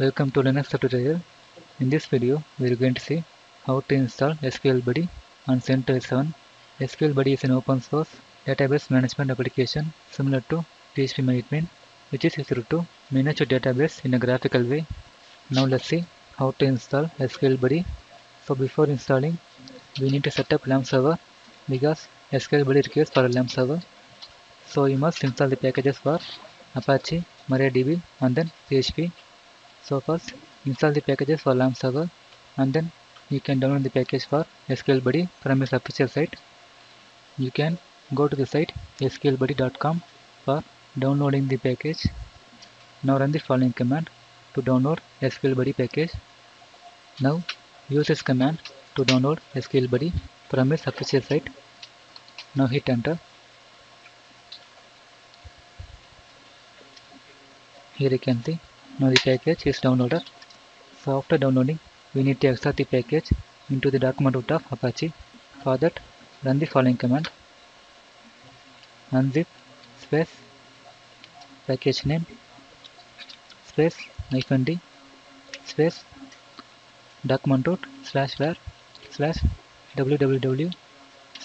Welcome to Linux tutorial. In this video, we are going to see how to install SQL Buddy on CentOS 7. SQL Buddy is an open source database management application similar to PHP MyAdmin, which is used to manage your database in a graphical way. Now let's see how to install SQL Buddy. So before installing, we need to set up LAMP server because SQL Buddy requires for a LAMP server. So you must install the packages for Apache, MariaDB and then PHP. So first install the packages for LAMP server and then you can download the package for SQL Buddy from its official site. You can go to the site sqlbuddy.com for downloading the package. Now run the following command to download SQL Buddy package. Now use this command to download SQL Buddy from its official site. Now hit enter. Here you can see now the package is downloaded. So after downloading we need to extract the package into the document root of Apache. For that run the following command unzip space package name space hyphen d space document root slash var slash www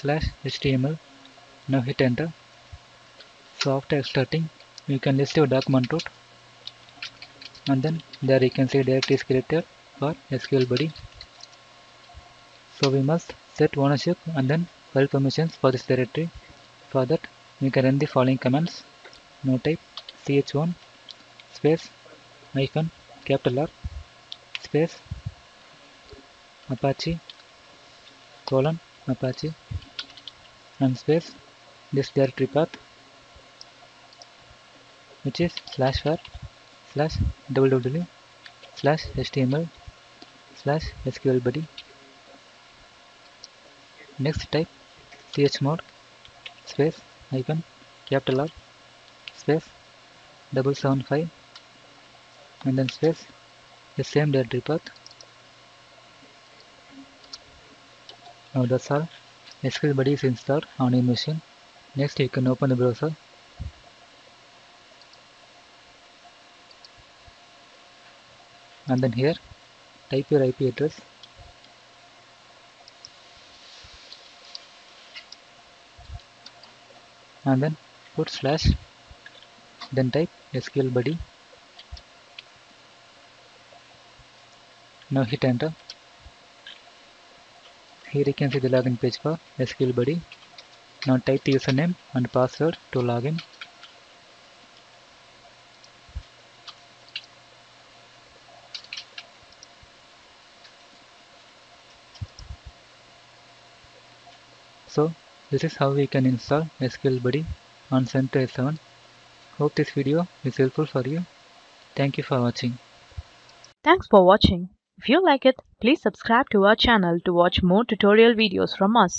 slash html now hit enter so after extracting you can list your document root and then there you can see directory is created for SQL Buddy so we must set ownership and then file permissions for this directory. For that we can run the following commands. Now type chown space hyphen capital R space apache colon apache and space this directory path which is slash var slash www slash html slash sql buddy. Next type chmod space hyphen capital R space double seven five and then space the same directory path. Now that's all. SQL Buddy is installed on your machine. Next you can open the browser and then here. Type your IP address. And then put slash then type SQL buddy. Now hit enter. Here you can see the login page for SQL buddy. Now type the username and password to login So this is how we can install SQL Buddy on CentOS 7. Hope this video is helpful for you. Thank you for watching. Thanks for watching. If you like it, please subscribe to our channel to watch more tutorial videos from us.